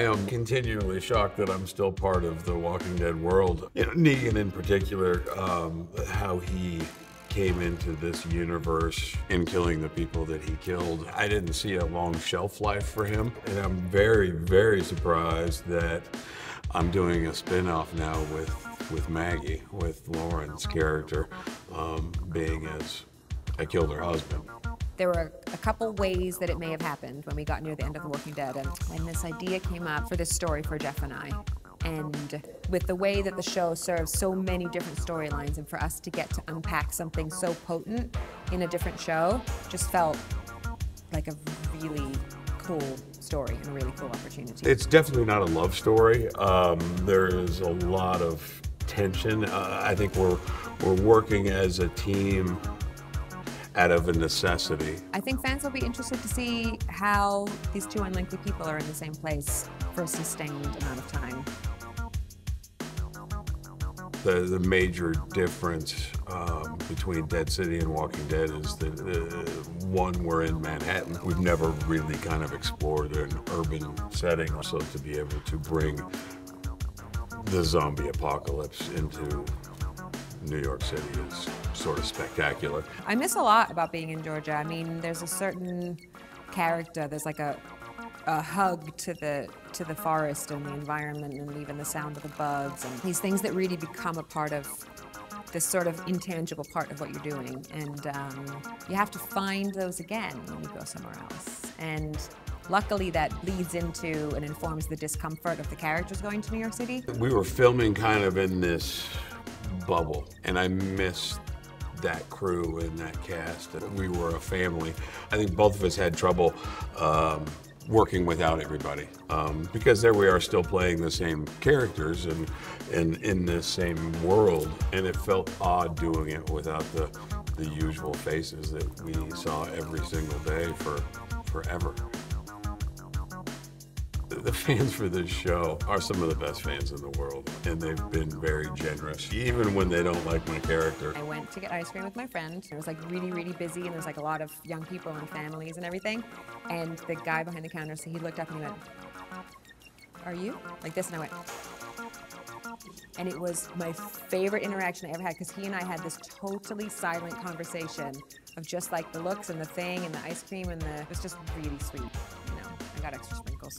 am continually shocked that I'm still part of the Walking Dead world. You know, Negan in particular, um, how he came into this universe in killing the people that he killed. I didn't see a long shelf life for him, and I'm very, very surprised that I'm doing a spin-off now with with Maggie, with Lauren's character um, being as I killed her husband. There were a couple ways that it may have happened when we got near the end of The Walking Dead, and, and this idea came up for this story for Jeff and I. And with the way that the show serves so many different storylines, and for us to get to unpack something so potent in a different show just felt like a really cool story and a really cool opportunity. It's definitely not a love story. Um, there is a lot of tension. Uh, I think we're we're working as a team out of a necessity. I think fans will be interested to see how these two unlikely people are in the same place for a sustained amount of time. The, the major difference um, between Dead City and Walking Dead is that uh, one, we're in Manhattan. We've never really kind of explored an urban setting, so to be able to bring the zombie apocalypse into New York City is sort of spectacular. I miss a lot about being in Georgia. I mean, there's a certain character, there's like a a hug to the to the forest and the environment and even the sound of the bugs and these things that really become a part of this sort of intangible part of what you're doing and um, you have to find those again when you go somewhere else and luckily that leads into and informs the discomfort of the characters going to New York City. We were filming kind of in this bubble and I missed that crew and that cast. We were a family. I think both of us had trouble um, working without everybody um, because there we are still playing the same characters and, and in the same world and it felt odd doing it without the, the usual faces that we saw every single day for forever the fans for this show are some of the best fans in the world, and they've been very generous, even when they don't like my character. I went to get ice cream with my friend. It was like really, really busy, and there's like a lot of young people and families and everything. And the guy behind the counter, so he looked up and he went, "Are you?" Like this, and I went. And it was my favorite interaction I ever had because he and I had this totally silent conversation of just like the looks and the thing and the ice cream and the, it was just really sweet. You know, I got extra sprinkles.